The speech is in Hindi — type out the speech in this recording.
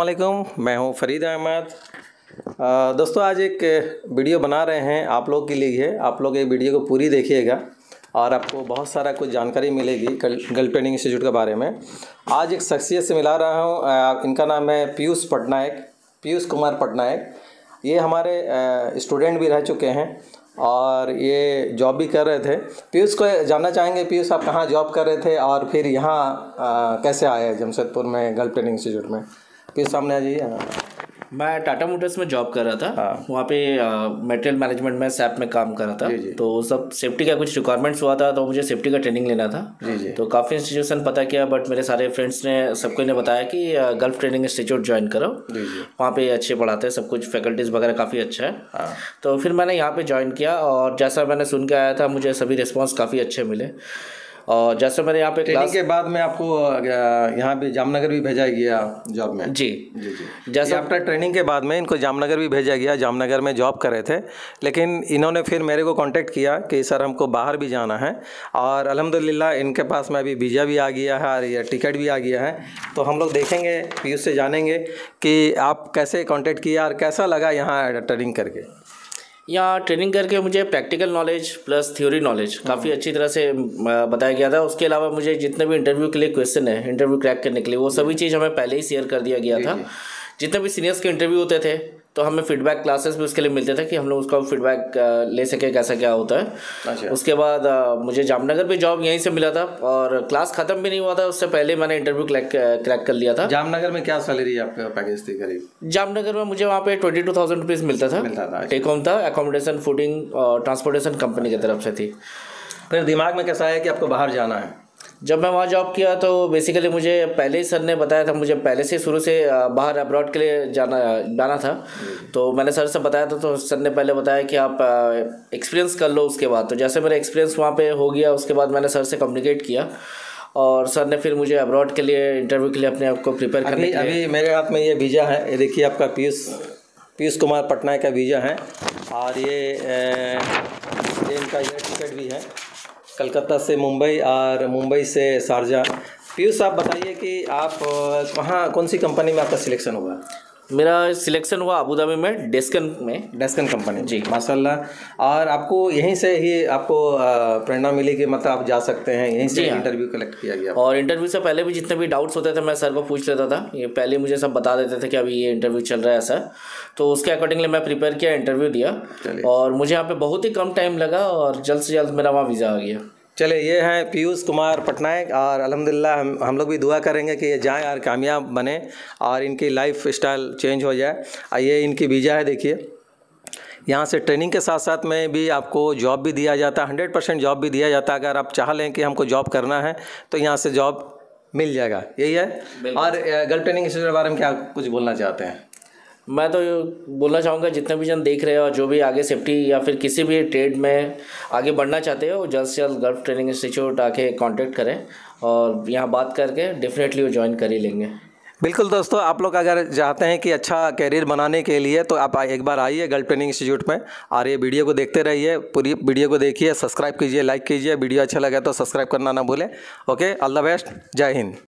अलकुम मैं हूँ फरीद अहमद। दोस्तों, आज एक वीडियो बना रहे हैं आप लोग के लिए। है आप लोग ये वीडियो को पूरी देखिएगा और आपको बहुत सारा कुछ जानकारी मिलेगी गर्ल ट्रेनिंग इंस्टीट्यूट के बारे में। आज एक शख्सियत से मिला रहा हूँ इनका नाम है पीयूष पटनायक, पीयूष कुमार पटनायक। ये हमारे स्टूडेंट भी रह चुके हैं और ये जॉब भी कर रहे थे। पीयूष को जानना चाहेंगे, पीयूष, आप कहाँ जॉब कर रहे थे और फिर यहाँ कैसे आए जमशेदपुर में गर्ल ट्रेनिंग इंस्टीट्यूट में? पीयूष सामने आ जाइए मैं टाटा मोटर्स में जॉब कर रहा था। हाँ। वहाँ पे मटेरियल मैनेजमेंट में सैप में काम कर रहा था। जी, जी। तो सब सेफ्टी का कुछ रिक्वायरमेंट्स हुआ था तो मुझे सेफ्टी का ट्रेनिंग लेना था। जी जी। तो काफ़ी इंस्टीट्यूशन पता किया बट मेरे सारे फ्रेंड्स ने सबको ने बताया कि गल्फ ट्रेनिंग इंस्टीट्यूट ज्वाइन करो। वहाँ पे अच्छे पढ़ाते हैं सब कुछ फैकल्टीज़ वगैरह काफ़ी अच्छा है। हाँ। तो फिर मैंने यहाँ पर ज्वाइन किया और जैसा मैंने सुन के आया था मुझे सभी रिस्पॉन्स काफ़ी अच्छे मिले। और जैसे मैंने यहाँ पे ट्रेनिंग क्लास के बाद में आपको यहाँ पे जामनगर भी भेजा गया जॉब में। जी। जी जी। जैसा आफ्टर ट्रेनिंग के बाद में इनको जामनगर भी भेजा गया जामनगर में जॉब कर रहे थे। लेकिन इन्होंने फिर मेरे को कांटेक्ट किया कि सर हमको बाहर भी जाना है। और अल्हम्दुलिल्लाह इनके पास में अभी वीज़ा भी आ गया है और ये टिकट भी आ गया है। तो हम लोग देखेंगे पीयूष से जानेंगे कि आप कैसे कांटेक्ट किया और कैसा लगा यहाँ ट्रेनिंग करके। यहाँ ट्रेनिंग करके मुझे practical knowledge plus theory knowledge काफ़ी अच्छी तरह से बताया गया था। उसके अलावा मुझे जितने भी इंटरव्यू के लिए क्वेश्चन है इंटरव्यू क्रैक करने के लिए वो सभी चीज़ हमें पहले ही शेयर कर दिया गया था। जितने भी सीनियर्स के इंटरव्यू होते थे तो हमें फीडबैक क्लासेस भी उसके लिए मिलते थे कि हम लोग उसका फीडबैक ले सके कैसा क्या होता है। अच्छा। उसके बाद मुझे जामनगर भी जॉब यहीं से मिला था और क्लास ख़त्म भी नहीं हुआ था उससे पहले मैंने इंटरव्यू क्रैक क्रैक कर लिया था। जामनगर में क्या सैलरी आपका पैकेज थी करीब? जामनगर में मुझे वहाँ पे ट्वेंटी टू थाउज़ेंड रुपीज़ मिलता था। मिलता था टेक होम था अकोमोडेशन फूडिंग और ट्रांसपोर्टेशन कंपनी की तरफ़ से थी। फिर दिमाग में कैसा है कि आपको बाहर जाना है? जब मैं वहाँ जॉब किया तो बेसिकली मुझे पहले ही सर ने बताया था मुझे पहले से शुरू से बाहर अब्रॉड के लिए जाना जाना था। तो मैंने सर से बताया था तो सर ने पहले बताया कि आप एक्सपीरियंस कर लो उसके बाद। तो जैसे मेरा एक्सपीरियंस वहाँ पे हो गया उसके बाद मैंने सर से कम्युनिकेट किया और सर ने फिर मुझे अब्रॉड के लिए इंटरव्यू के लिए अपने आप को प्रिपेयर करने अभी अभी मेरे हाथ में ये वीज़ा है। देखिए आपका पीयूष पीयूष कुमार पटनायक का वीज़ा है। और ये अ, ये इनका ये टिकट भी है। कलकत्ता से मुंबई और मुंबई से शारजा। पीयूष साहब बताइए कि आप कहाँ, कौन सी कंपनी में आपका सिलेक्शन हुआ मेरा सिलेक्शन हुआ अबू धाबी में डेस्कन में। डेस्कन कंपनी जी। माशाल्लाह। और आपको यहीं से ही आपको प्रेरणा मिली कि मतलब आप जा सकते हैं यहीं से हाँ। इंटरव्यू कलेक्ट किया गया। और इंटरव्यू से पहले भी जितने भी डाउट्स होते थे मैं सर को पूछ लेता था। ये पहले मुझे सब बता देते थे कि अभी ये इंटरव्यू चल रहा है ऐसा तो उसके अकॉर्डिंगली मैं प्रिपेयर किया इंटरव्यू दिया। और मुझे यहाँ पर बहुत ही कम टाइम लगा और जल्द से जल्द मेरा वहाँ वीज़ा आ गया। चले ये हैं पीयूष कुमार पटनायक और अलहमदिल्ला हम हम लोग भी दुआ करेंगे कि ये जाएँ और कामयाब बने और इनकी लाइफ स्टाइल चेंज हो जाए। और ये इनकी वीज़ा है देखिए। यहाँ से ट्रेनिंग के साथ साथ में भी आपको जॉब भी दिया जाता है हंड्रेड परसेंट जॉब भी दिया जाता है। अगर आप चाह लें कि हमको जॉब करना है तो यहाँ से जॉब मिल जाएगा। यही है। और गर्ल ट्रेनिंग इंस्टीट्यूट के बारे में क्या कुछ बोलना चाहते हैं? मैं तो बोलना चाहूँगा, जितने भी जन देख रहे हो और जो भी आगे सेफ्टी या फिर किसी भी ट्रेड में आगे बढ़ना चाहते हो जल्द से जल्द गल्फ ट्रेनिंग इंस्टीट्यूट आके कांटेक्ट करें और यहाँ बात करके डेफिनेटली वो ज्वाइन कर ही लेंगे। बिल्कुल दोस्तों, आप लोग अगर चाहते हैं कि अच्छा कैरियर बनाने के लिए तो आप एक बार आइए गर्ल ट्रेनिंग इंस्टीट्यूट में और ये वीडियो को देखते रहिए, पूरी वीडियो को देखिए सब्सक्राइब कीजिए लाइक कीजिए वीडियो अच्छा लगे तो सब्सक्राइब करना ना भूलें। ओके ऑल द बेस्ट जय हिंद।